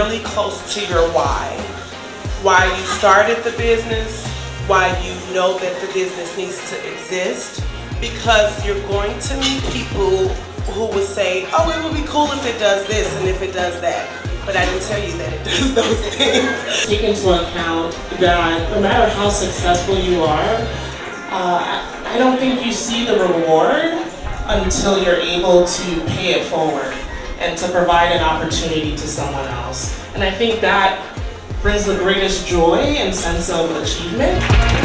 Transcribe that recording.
really close to your why. Why you started the business, why you know that the business needs to exist, because you're going to meet people who would say, oh, it would be cool if it does this and if it does that. But I didn't tell you that it does those things. Take into account that no matter how successful you are, uh, I don't think you see the reward until you're able to pay it forward and to provide an opportunity to someone else. And I think that brings the greatest joy and sense of achievement.